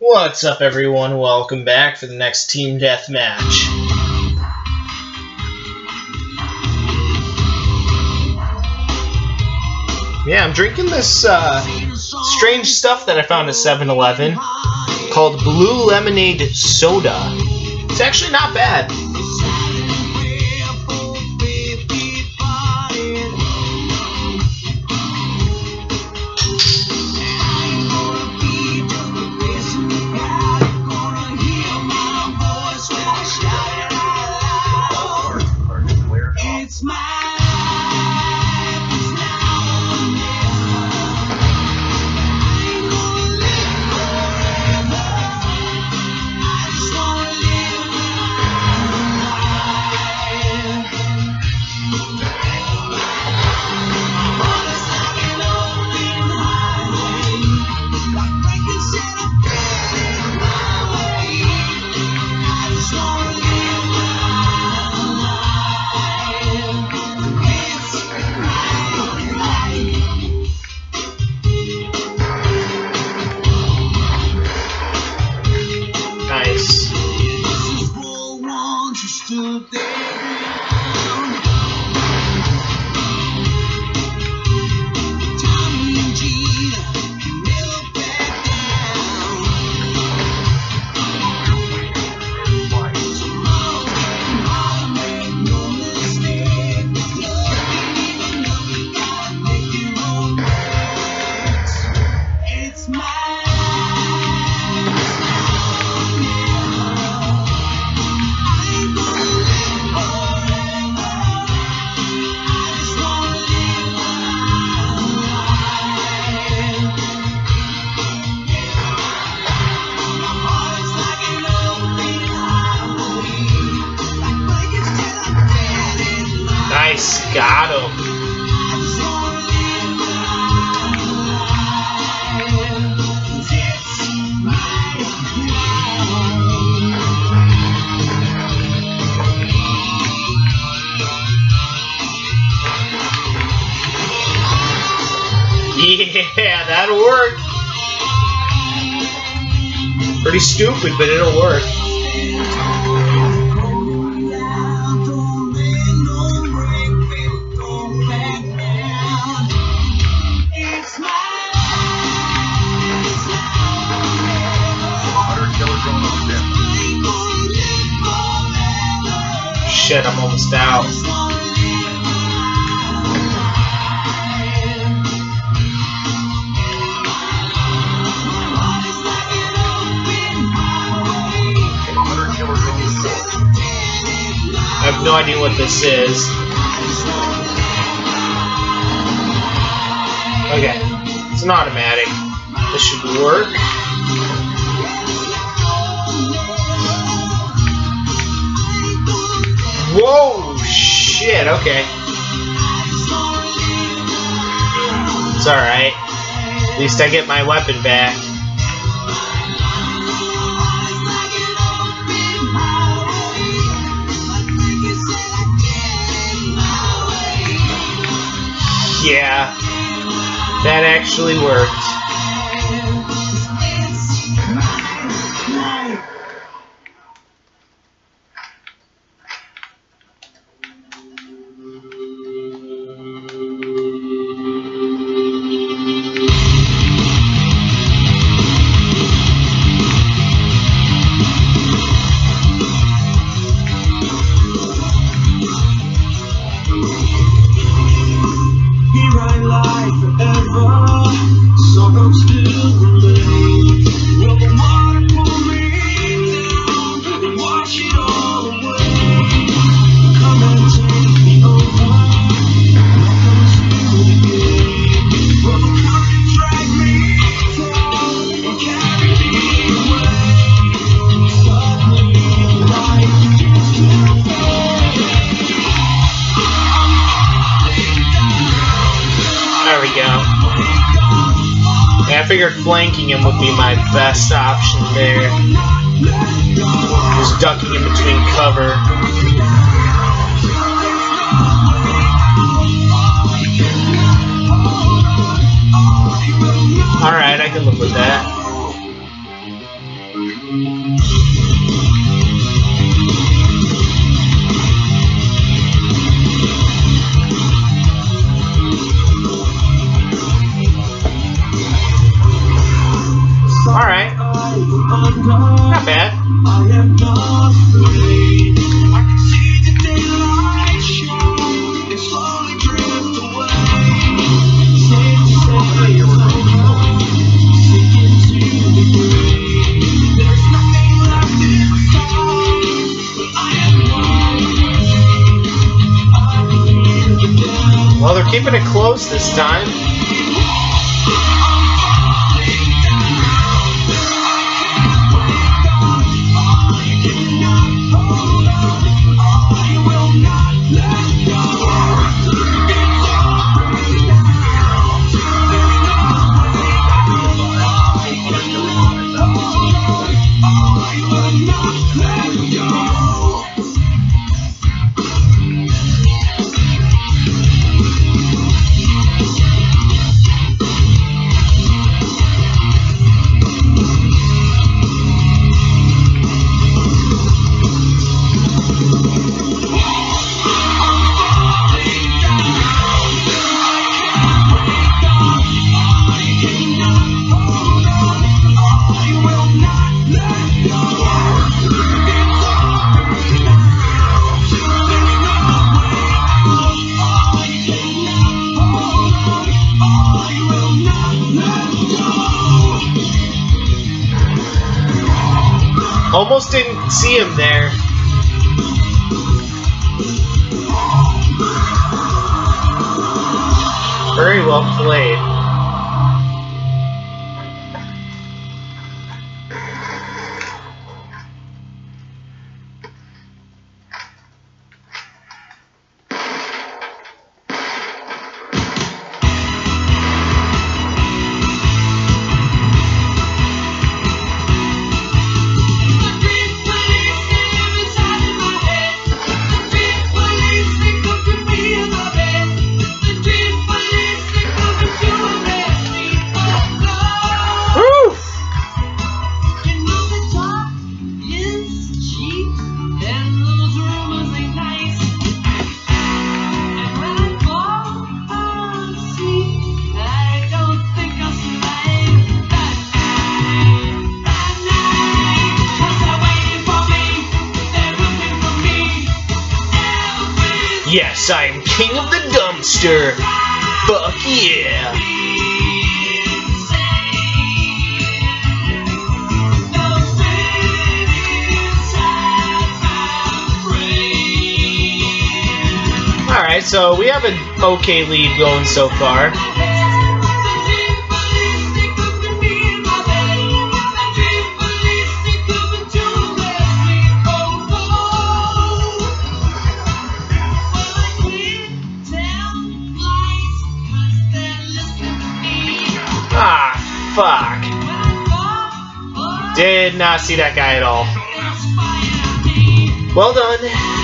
What's up, everyone? Welcome back for the next team deathmatch. Yeah, I'm drinking this uh, strange stuff that I found at 7 Eleven called Blue Lemonade Soda. It's actually not bad. Thank you. Got Pretty stupid, but it'll work. Shit, I'm almost out. Have no idea what this is. Okay, it's an automatic. This should work. Whoa, shit, okay. It's alright. At least I get my weapon back. Yeah, that actually worked. Figured flanking him would be my best option there. Just ducking in between cover. Alright, I can live with that. Keeping it close this time. Almost didn't see him there. Very well played. Yes, I am king of the dumpster. Fuck yeah. Alright, so we have an okay lead going so far. Did not see that guy at all. Well done.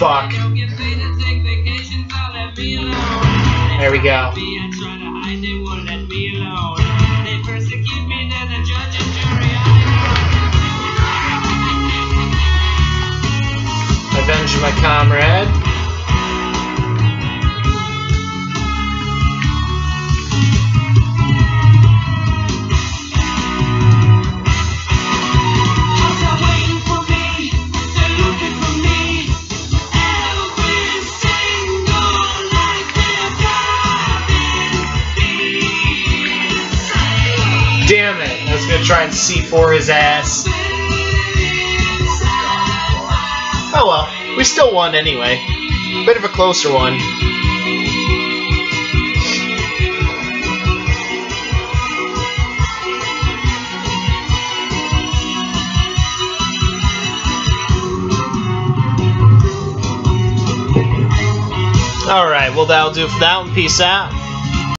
Fuck. Don't get paid to take vacation. Don't let me alone. There we go. Avenge my comrade. Try and C4 his ass. Oh well. We still won anyway. Bit of a closer one. Alright, well that'll do for that one. Peace out.